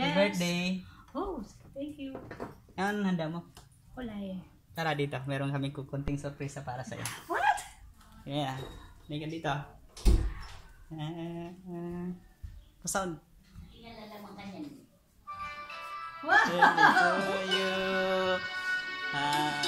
Happy Yes. birthday. Oh, thank you. Ano handa mo? Wala eh. Tara dito, meron kami kukunting sorpresa para sa'yo. What? Yeah. Halika dito. Ah, ah. Pa-sound. What? Birthday to you. Happy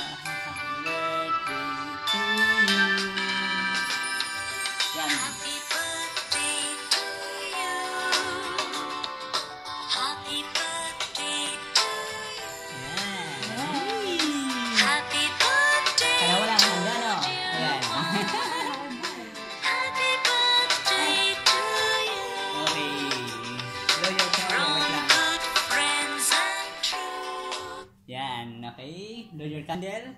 your candle.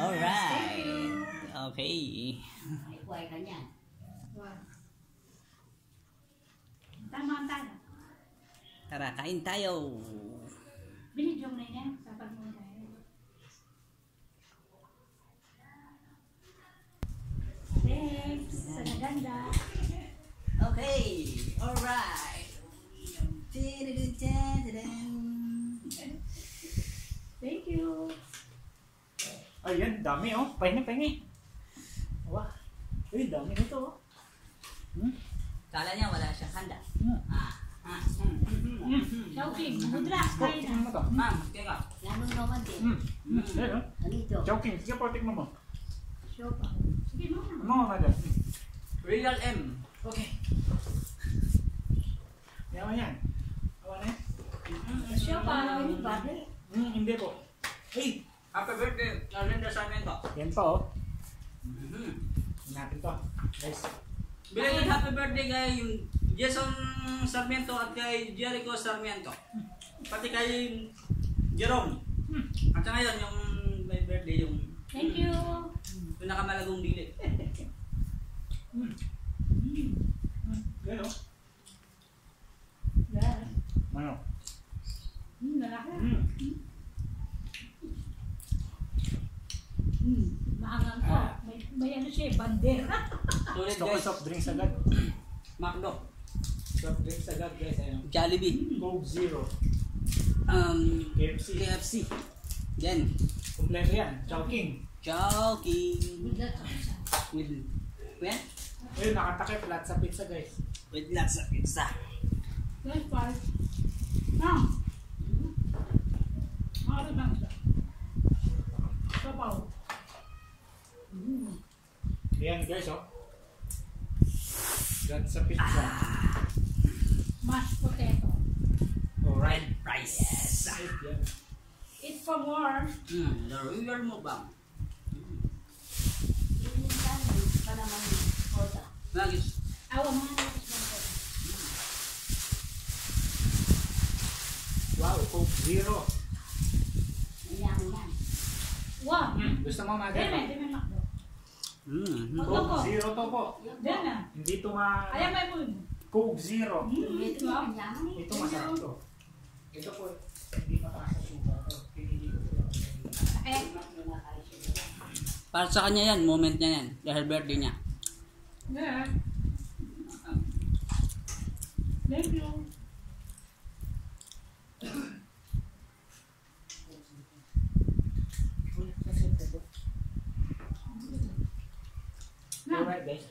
Alright. Okay. Wow. Tama ang tala. Tara, kain tayo. Binidyo mo na yan. Na yan. Thanks. Sa naganda. Okay. Alright. Thank you. Ayan, dami oh. Pahingi, pahingi. Wah. Ay, dami nito oh. Hmm? Kala niya wala siyang handa. Hmm. Ah. Ah. Hmm. Hmm. Hmm. Hmm. Chowking. Mudra. Kain tingnan mo na. Ma'am, teka. Ganun naman din. Hmm. Hmm. Ayan oh. Ganito. Chowking, sige po, tingnan mo. Show pa. Sige mo na. Ano nga dyan? Real M. Okay. Yan yan. Awa na yan. Show para ni Padre. Hmm, hindi po. Hey! Happy birthday. Nalinda sa amin to. Yan pa oh. Mhm. Natin to. Guys. Belated happy birthday kay yung Jason Sarmiento at kay Jericho Sarmiento. Pati kay Jerome. At saka ngayon yung may birthday yung Thank you. pinakamalagong dili. Hmm. Yan oh. Yes. Ano? Hmm, lalaki. Hmm. Hmm. Maangang ko. Ah. May, may ano siya, eh, bandera. Sulit Gusto ko guys. soft drinks agad. Macdo. Soft drinks agad guys. Ayun. Jollibee. Coke Zero. Um, KFC. KFC. Yan. Kompleto yan. Chowking. Chowking. Bigat sa isa. With, with, Ayun, nakatakip lahat sa pizza guys. with lots of pizza. Yes, five. Ah. Ano bang ito? Sabaw. Ayan guys oh. Lahat sa pizza. Mashed potato. Alright. Rice. Yan. Eat for more. The real mo bang? Nagis. Awa Wow, Coke Zero. Ayan yan. Wow. Gusto mo mga Deme, deme makdo. Hmm. Ako Coke. Zero to po. Deme. Hindi to ma... Ayaw may mo. Coke Zero. Ito yaman eh. Ito masarap to. Ito po, hindi sugar. to. Pinili ko to. Eh, Para sa kanya yan, moment niya yan. Dahil birthday niya. yeah. Thank you. Na, Alright guys.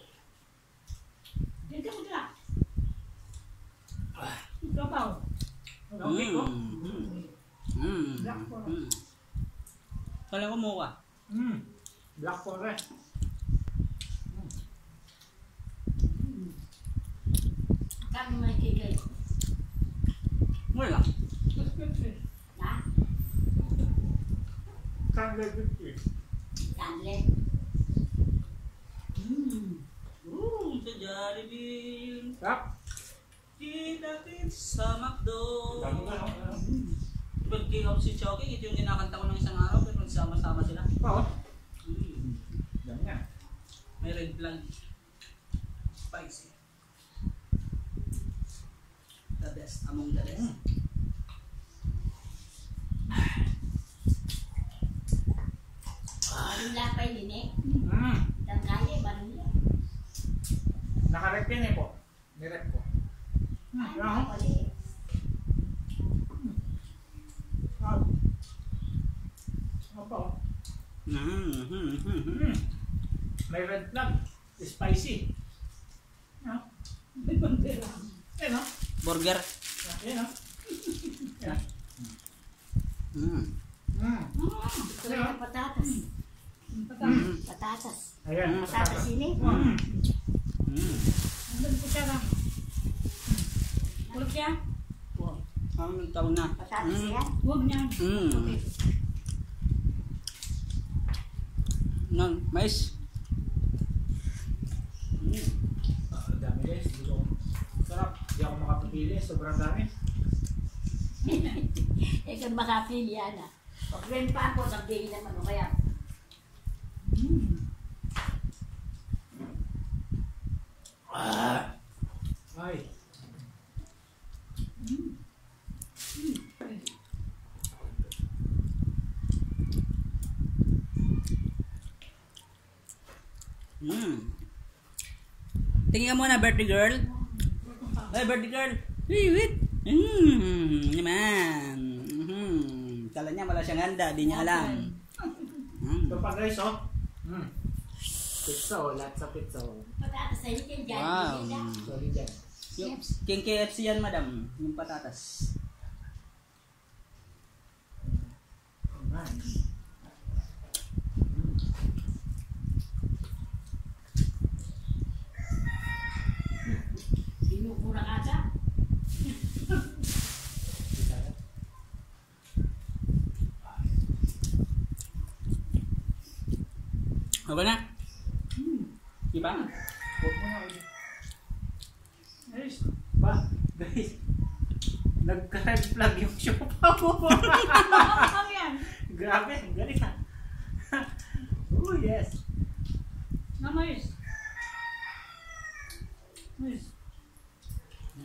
dito mo dila. Sabaw. Okay ko. Mm. Mm. Black forest. Mm. Kala ko mo ka. Mm. Black forest. Kami may kigay. Wala. Ha? Kanle. Ooh, sa Jollibee. Tap. Kita-kits sa McDo. Birthday of si Choking, ito yung kinakanta ko ng isang araw, pero nagsama-sama sila. Oo. Mm. Dami yan. May red flag. Spicy. The best among the best. Ang lapay din eh. Mm. Ang kaya, barangay. Nakarep yan eh po. Nirep ko. Ay, Ano? nakapali eh. Opo. Mm, mm, mm, mm. Mm. May red flag. Spicy. No? May bandera. Yan o. Burger. Yan o. Yan. Mm. Mm. Ito yung patatas. Patatas. Mm. Patatas. Ayan. Patatas ini. Mm. Mm. Andun ko siya lang. Huwag yan. Ang tawag na. Patatas Mm. yan. Huwag niyan. Mm. Nang, mais. Mm. Ah, dami guys. Hindi ko. Sarap. Hindi makapipili. Sobrang dami. Eh, kung makapili yan ah. Pag rent pa ako, nagbili naman o kaya. Ah. Ay. Mm. Tingin ka muna, birthday girl. Hey, birthday girl. Wait. Mm, naman. Mm. Kala niya wala siyang handa, di niya alam. Mm. Ito pa guys oh. Mm. Pizza oh. Lahat sa pizza oh. Patatas na yun yan dyan. Wow. Sorry dyan. Yung, king KFC yan, madam. Yung patatas. Nice. Binukura ka dyan. Pizza yan. Okay na? Di ba? Huwag mo na. Guys. Ba? Guys. Nagka-red flag yung siopaw mo. Grabe. Galing ha. oh yes. Namayos. Mayos.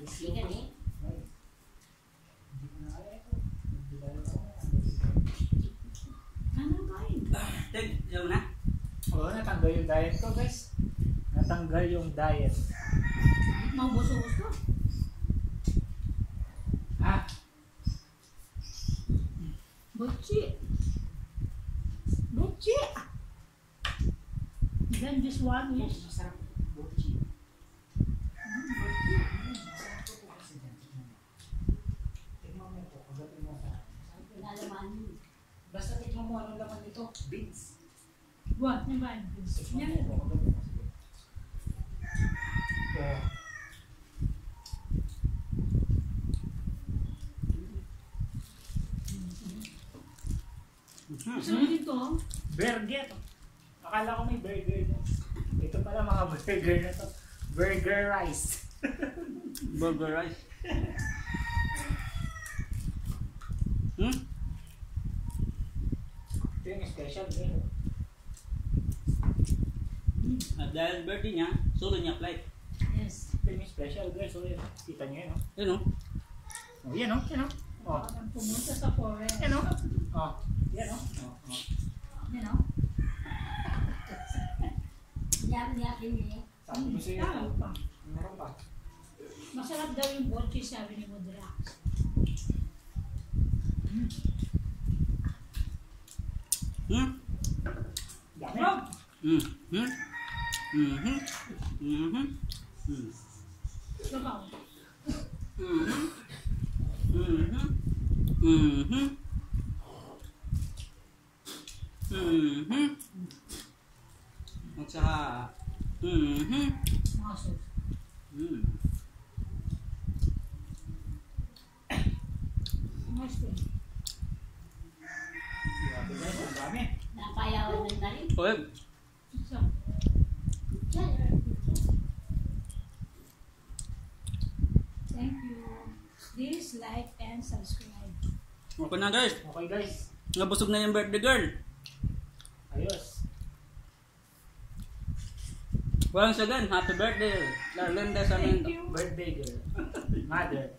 Sigan eh. Hindi ko na kaya ito. Nagdilala ako. Ano kain? Tig, yung na? Natanggal yung diet ko guys. Natanggal yung diet. Maubos-ubos ko. Ha? Butchi. Butchi. Then this one is Masarap. Yun. Basta tingnan mo anong laman nito. Beans. Ito. Mhm. Gusto mo dito? Burger. Akala ko may burger na. Ito pala mga burger na to. Burger rice. Burger rice. Hmm? Ito yung special meal. At dahil birthday niya, solo niya flight. Yes. Yung special guys. So, yun. Kita nyo yun. oh. Yun o. Oh, yan o. Yan o. Oh. Pumunta sa forest. Yan o. Oh. Yan o. Oh. Oh. You know? Yan, yan, yan. Sabi ko. Ah, pa. Meron pa. Masarap daw yung botchi sabi ni Modra. Hmm? Dami. Rob! Hmm? Hmm? Mhm. Mhm. Hmm. Sabaw. Mhm. Mhm. Mhm. Mhm. At saka, mhm. Maso. Hmm. Nice din. Grabe guys. Ang dami. Napayawan ng dali. Oy, So, thank you. Please and subscribe. okay na guys. Okay guys. Nabusog na yung birthday girl. Ayos. Walang sagan. Happy birthday. Larlinda Thank Sarmiento. you. Birthday girl. Mother.